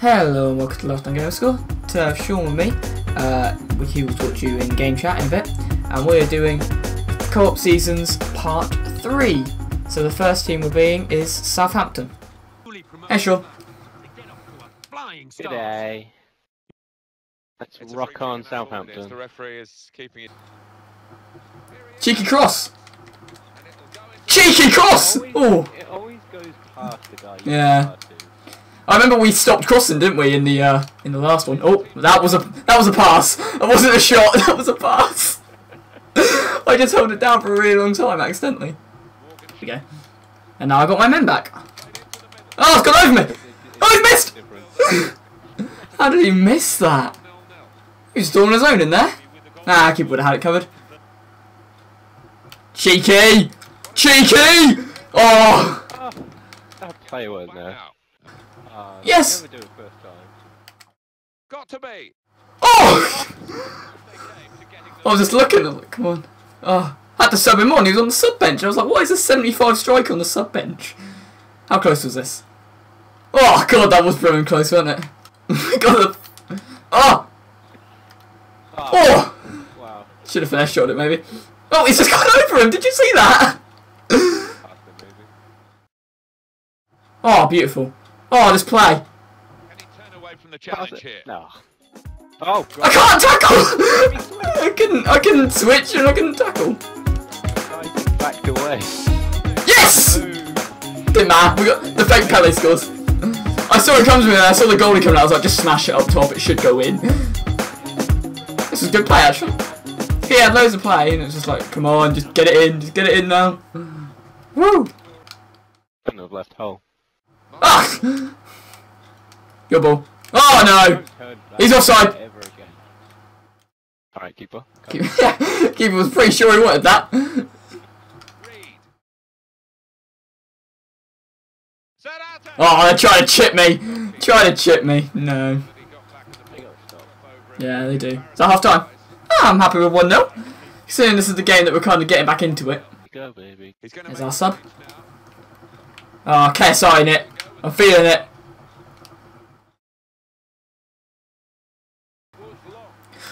Hello and welcome to Lifetime Gamerscore. To have Shaun with me, uh, he will talk to you in game chat in a bit, and we're doing Co-op Seasons Part 3. So the first team we're being is Southampton. Hey Shaun. G'day. Let's It's rock on kick in that one, yes, Southampton. The referee is keeping it. Cheeky cross! and it'll go into- Cheeky cross! Always- Oh! It always goes past the guy. you Yeah. I remember we stopped crossing, didn't we, in the uh, in the last one? Oh, that was a that was a pass. That wasn't a shot. That was a pass. I just held it down for a really long time accidentally. There we go. And now I got my men back. Oh, it's gone over me. Oh, he missed. How did he miss that? He was still on his own in there. Ah, keeper would have had it covered. Cheeky! Cheeky! Oh! That play was there. Uh, Yes! Never do it first time. Got to be. Oh! They came to getting I was just looking. at was like, come on. Oh, I had to sub him on. He was on the sub bench. I was like, what is a 75 strike on the sub bench? How close was this? Oh god, that was brilliant close, wasn't it? we got the. Oh! Oh, Oh! wow. Should have finesse shot it maybe. Oh, he's just gone over him. Did you see that? Past. Oh, beautiful. Oh, this play. Can he turn away from the challenge here? No. Oh, I can't tackle. I can I can switch and I can tackle. Guy backed away. Yes! Boom. Didn't matter. We got the fake Pele scores. I saw it comes with it. I saw the goalie coming out. I was like, just smash it up top. It should go in. This is good play actually. He had loads of play, and it was just like, come on, just get it in, just get it in now. Woo! Couldn't have left hole. Ah! Good ball. Oh no! Don't turn back He's offside. Alright, keeper. Keeper keeper was pretty sure he wanted that. Reed. Set out to- Oh, they tried to chip me. Trying to chip me. No. But he got back to the They ball. got stopped. Over it. Yeah, they do. Is that half time? Ah, I'm happy with 1 0. Considering this is the game that we're kind of getting back into it. Go, baby. There's our sub. Oh, KSI in it. I'm feeling it.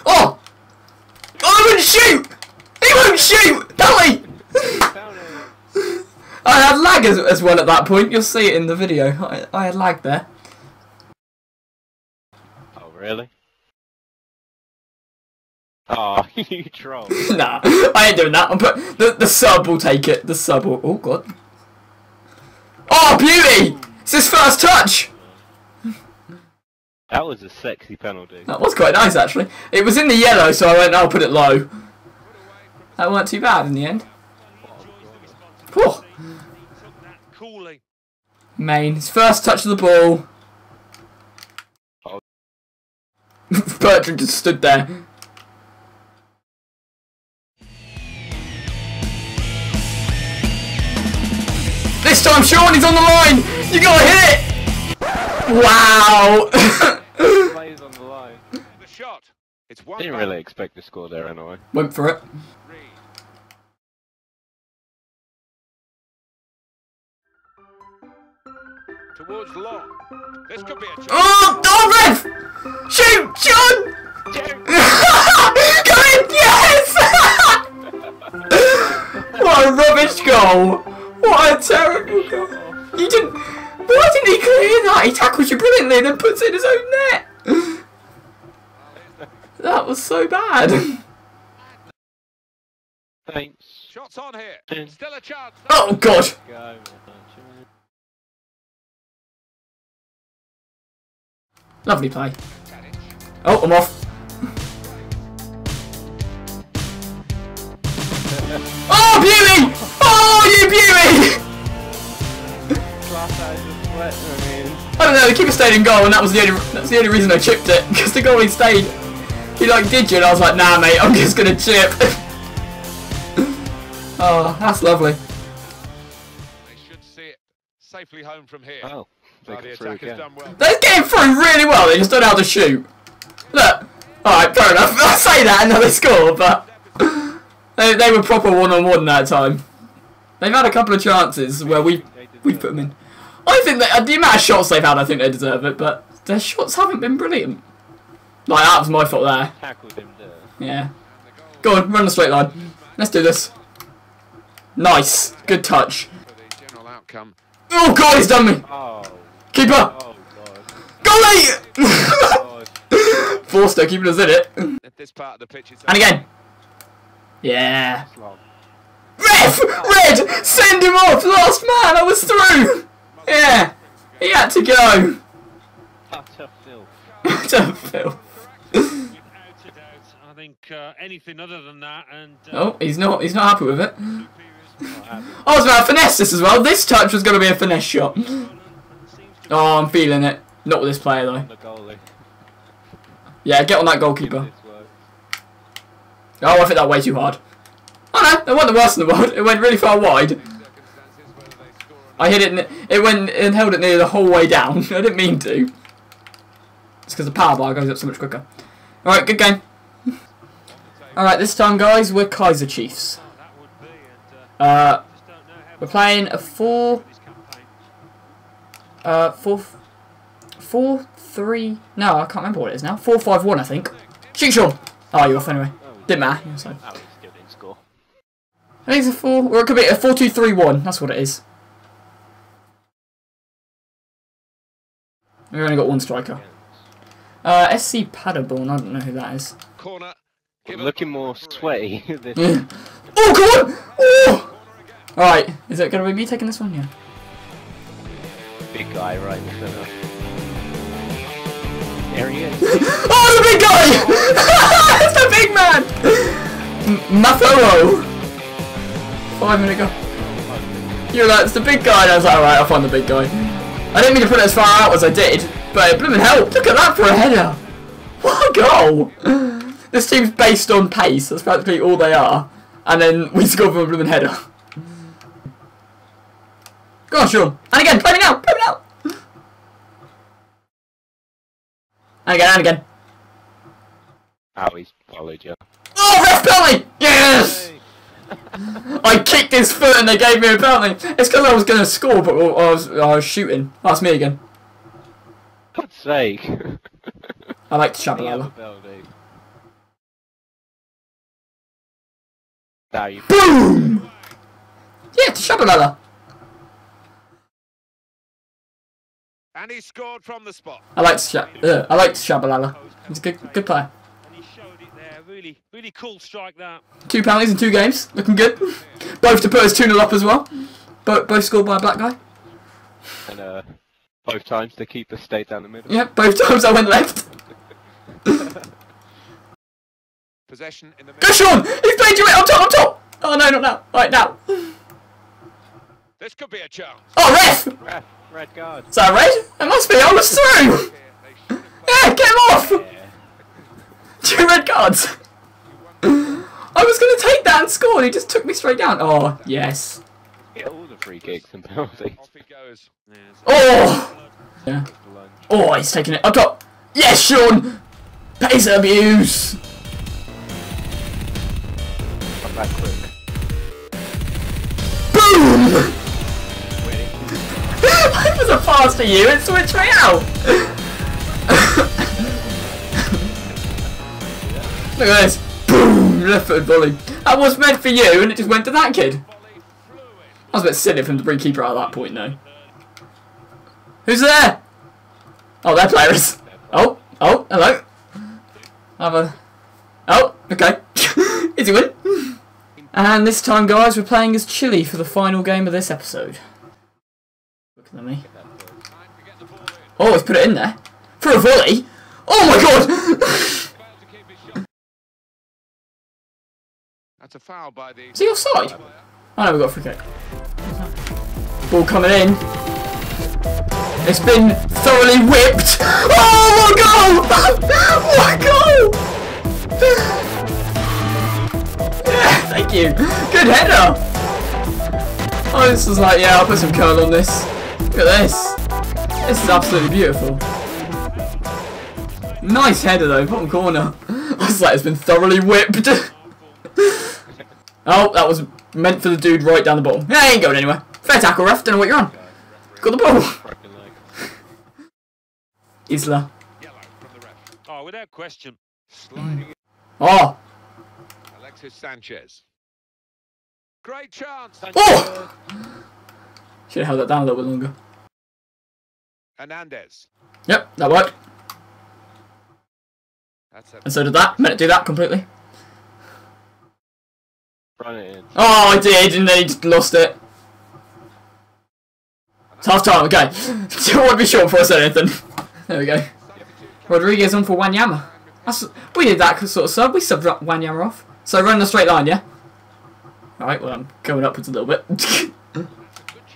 Oh! Oh, he won't shoot! He won't shoot! Belly! I had lag as, as well at that point. You'll see it in the video. I, I had lag there. Oh, really? Oh, you troll. nah, I ain't doing that. I'm put, the, the sub will take it. The sub will. Oh, God. Oh, beauty! It's his first touch! That was a sexy penalty. That was quite nice, actually. It was in the yellow, so I went, I'll put it low. That weren't too bad in the end. Whew. Took that coolly. Main, his first touch of the ball. Oh. Bertrand just stood there. This time, Shaun, he's on the line. You gotta hit it. Wow. Plays on the line. The shot. It's one Didn't really expect to score there anyway. Went for it. Towards long. This could be a chance. Oh, oh, Rev! Shoot, Shaun! Go in, yes! what a rubbish goal! What a terrible goal! You didn't. Why didn't he clear that? He tackles you brilliantly and then puts it in his own net. that was so bad. Thanks. Shots on here. Still a chance. Oh god. Lovely play. Oh, I'm off. Keeper stayed in goal, and that was the only that's the only reason I chipped it because the goalie stayed. He like did you, and I was like, nah, mate, I'm just gonna chip. oh, that's lovely. They should see it safely home from here. Oh, they Now the through attack has again. done well. They're getting through really well. They just don't know how to shoot. Look, all right, fair enough. I say that and now they score, but they they were proper one on one that time. They've had a couple of chances where we we put them in. I think that uh, the amount of shots they've had, I think they deserve it, but their shots haven't been brilliant. Like, that was my fault there. Tackled him there. Yeah. Go on, run the straight line. Let's do this. Nice. Good touch. For the general outcome. Oh god, he's done me. Oh, Keeper. oh god. Goalie! God. Forster keeping us in it. At this part of the pitch, And again. Yeah. Ref! Red! Send him off! Last man! I was through! Yeah. He had to go. Utter filth. to Phil. Without a doubt, I think uh, anything other than that, and uh, Oh, he's not. He's not happy with it. oh, Not happy. I was about to finesse this as well. This touch was going to be a finesse shot. Oh, I'm feeling it. Not with this player though. Yeah, get on that goalkeeper. Oh, I think that way too hard. Oh no, it wasn't the worst in the world. It went really far wide. circumstances whether they score or I hit it. n- It went and held it near the whole way down. I didn't mean to. It's because the power bar goes up so much quicker. All right, good game. All right, this time, guys, we're Kaiser Chiefs. that would be, and uh, just don't know how we're playing a four, uh, four, four, three. No, I can't remember what it is now. Four, five, one, I think. Shoot, Shaun. Oh, you're off anyway. Didn't matter. You're offside. He still didn't score. I think it's a four, or it could be a four, two, three, one. That's what it is. We've only got one striker. Uh, SC Paderborn. I don't know who that is. corner. Give it Looking more sweaty. Yeah. Oh, come on! Oh! Alright, is it going to be me taking this one? Yeah. big guy right in the centre. There he is. Oh, the big guy! it's the big man! M- Mathoho! Five minute ago. You're like, it's the big guy, and I was like, alright, I'll find the big guy. I didn't mean to put it as far out as I did, but it blooming helped. Look at that for a header! What a goal! This team's based on pace, that's practically all they are. And then we score from a blooming header. Go on, Shaun. And again, play me now, play me now! And again, and again. oh, he's followed you. Oh, ref penalty! Yes! I kicked his foot and they gave me a penalty. It's because I was going to score, but I was, I was shooting. That's me again. God's sake. I like The other Shabalala. Now you Boom! Yeah, to Shabalala. And he scored from the spot. I like Sha- uh, I like Shabalala. He's a good, good player. And he showed it there. Really, really cool strike that. Two penalties in two games. Looking good. Both to put us 2 0 up as well. Both, both scored by a black guy. and uh, both times the keeper stayed down the middle. Yep, both times I went left. Possession in the Go middle. Shaun! He's playing you on top, on top! Oh no, not now. Right now. This could be a chance. Oh, ref! Ref, red card. Is that red? It must be. I was through! Here, they should have played Yeah, get him off! Yeah. Two red cards. I was going to take that and score, and he just took me straight down. Oh, yes. Get all the free kicks and penalties. Off he goes. Oh! Yeah. Oh, he's taking it up top. Yes, Shaun! Pace abuse! Come back quick. Boom! Winning. I was a pass to you and switched me out! Look at this. Boom! Left footed volley. That was meant for you, and it just went to that kid. I was a bit silly for him to bring keeper out at that point, though. Who's there? Oh, they're players. Oh, oh, hello. Have a. Oh, okay. Easy win. And this time, guys, we're playing as Chile for the final game of this episode. Looking at me. Oh, he's put it in there. For a volley? Oh my god! That's a foul by the. Is he offside? Oh no, we've got a free kick. Ball coming in. It's been thoroughly whipped. Oh my god! What goal! Yeah, thank you. Good header. Oh, this is like, yeah, I'll put some curl on this. Look at this. This is absolutely beautiful. Nice header though, bottom corner. I was like, it's been thoroughly whipped. Oh, that was meant for the dude right down the bottom. Yeah, he ain't going anywhere. Fair tackle, ref. Don't know what you're on. Got the ball. Isla. Yellow from the ref. Oh, without question. Sliding Oh! Alexis Sanchez. Great chance. Oh! Should have held that down a little bit longer. Hernandez. Yep, that worked. And so did that. Meant to do that completely. Run it in. Oh, I did, and then he just lost it. It's half time, okay. I want to be short before I say anything. There we go. Rodriguez on for Wanyama. That's, we did that sort of sub. We subbed Wanyama off. So run in a straight line, yeah? Alright, well, I'm going upwards a little bit. good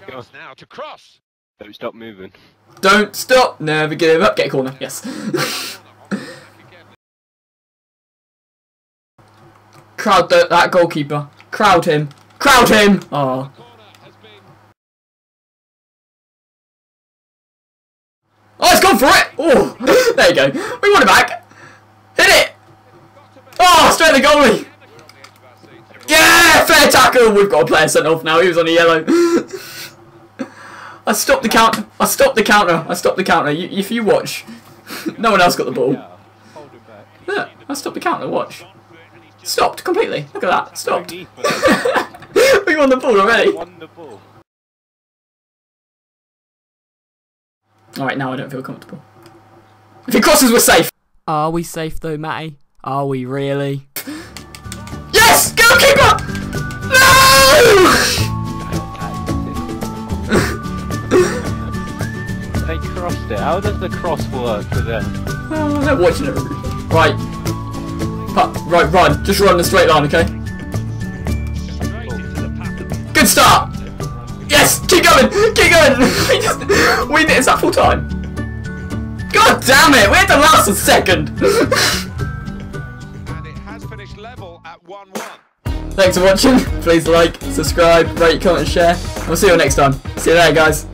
chance now to cross. Don't stop moving. Don't stop, never give up. Get a corner, yes. Crowd the, that goalkeeper. Crowd him. Crowd him! Oh. Oh, it's gone for it! Oh, there you go. We want it back. Hit it! Oh, straight the goalie! Yeah, fair tackle! We've got a player sent off now. He was on a yellow. I stopped the count. I stopped the counter. I stopped the counter. You, if you watch, no one else got the ball. Yeah. Hold him back. Yeah, I stopped the counter. Watch. Stopped completely. Look at that. Stopped. No need for we won the ball already. Won the ball. Alright, now I don't feel comfortable. If he crosses, we're safe. Are we safe though, Matty? Are we really? Yes! Goalkeeper! No! they crossed it. How does the cross work for them? Oh, they're watching it. Right. Pu- right, run. Just run the straight line, okay? Straight into the path of Good start! Yes! Keep going! Keep going! we just... We it's that full time. God damn it! We had to last a second! And it has finished level at 1-1. Thanks for watching. Please like, subscribe, rate, comment, and share. We'll see you all next time. See you later, guys.